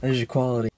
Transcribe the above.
There's your quality.